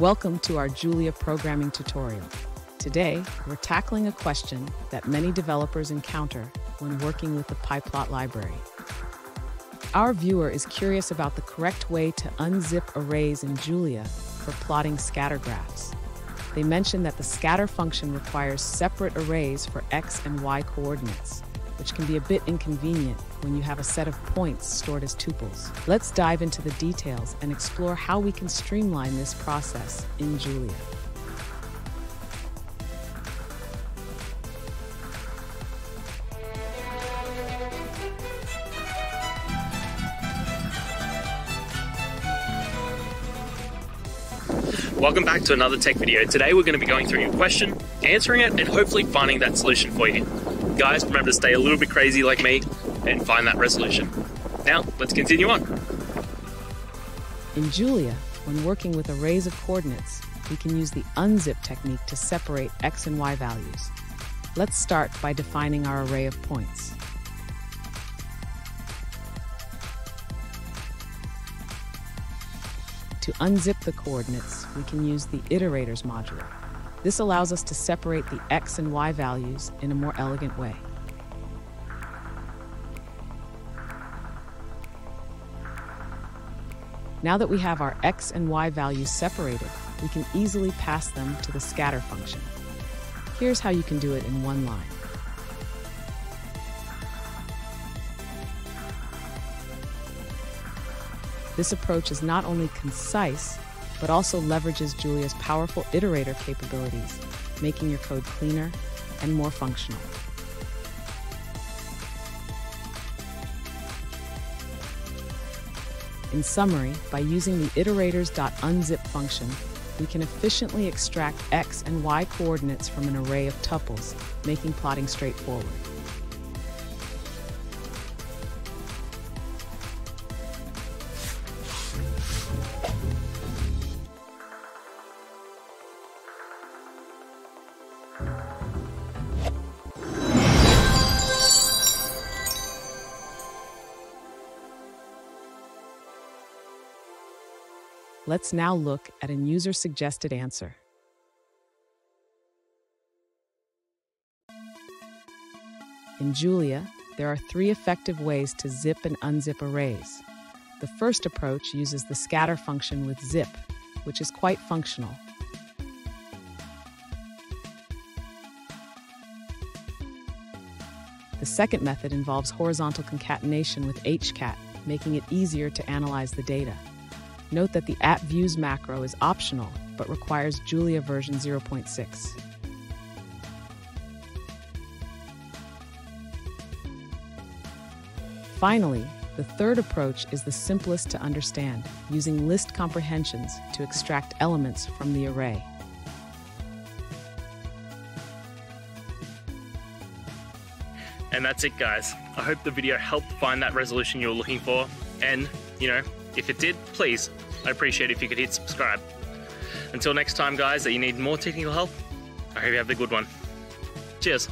Welcome to our Julia programming tutorial. Today, we're tackling a question that many developers encounter when working with the PyPlot library. Our viewer is curious about the correct way to unzip arrays in Julia for plotting scatter graphs. They mention that the scatter function requires separate arrays for x and y coordinates, which can be a bit inconvenient when you have a set of points stored as tuples. Let's dive into the details and explore how we can streamline this process in Julia. Welcome back to another tech video. Today we're going to be going through your question, answering it, and hopefully finding that solution for you. Guys, remember to stay a little bit crazy like me and find that resolution. Now, let's continue on. In Julia, when working with arrays of coordinates, we can use the unzip technique to separate x and y values. Let's start by defining our array of points. To unzip the coordinates, we can use the iterators module. This allows us to separate the x and y values in a more elegant way. Now that we have our x and y values separated, we can easily pass them to the scatter function. Here's how you can do it in one line. This approach is not only concise, but also leverages Julia's powerful iterator capabilities, making your code cleaner and more functional. In summary, by using the iterators.unzip function, we can efficiently extract x and y coordinates from an array of tuples, making plotting straightforward. Let's now look at a user-suggested answer. In Julia, there are three effective ways to zip and unzip arrays. The first approach uses the scatter function with zip, which is quite functional. The second method involves horizontal concatenation with hcat, making it easier to analyze the data. Note that the app @views macro is optional, but requires Julia version 0.6. Finally, the third approach is the simplest to understand, using list comprehensions to extract elements from the array. And that's it, guys. I hope the video helped find that resolution you were looking for. And, you know, if it did, please, I'd appreciate if you could hit subscribe. Until next time, guys, that you need more technical help, I hope you have a good one. Cheers.